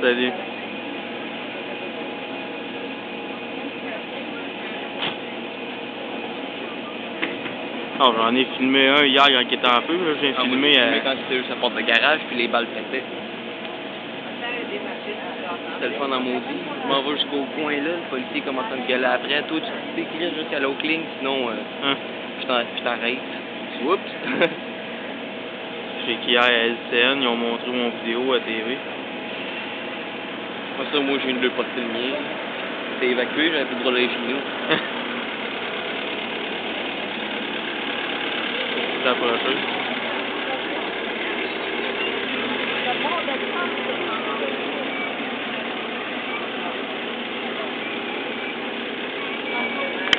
Salut. Oh, j'en ai filmé un hier quand il était en feu. J'ai Ah, moi, filmé. j'ai euh, filmé quand c'était juste à porte de garage, puis les balles pétaient. C'était le fun en maudit. Je m'en vais jusqu'au coin là, le policier commence à me gueuler après. Toi, tu écrire jusqu'à ligne, sinon euh, hein? je t'arrête. Oups! Je sais qu'hier à LCN, ils ont montré mon vidéo à TV. Moi, ça, moi, je viens de le poster le mien. T'es évacué, j'avais plus le droit.